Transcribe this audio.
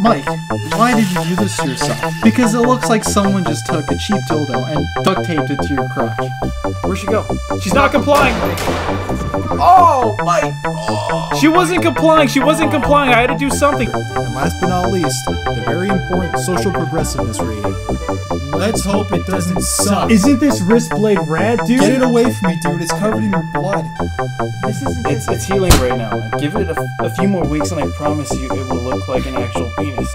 Mike, why did you do this to yourself? Because it looks like someone just took a cheap dildo and duct taped it to your crotch. Where'd she go? She's not complying! Oh, Mike! She wasn't complying. She wasn't complying. I had to do something. And last but not least, the very important social progressiveness rating. Let's hope it doesn't suck. Isn't this wrist blade red, dude? Get it away from me, dude. It's covered in your blood. This isn't. It's, it's healing right now. Give it a, a few more weeks, and I promise you, it will look like an actual penis.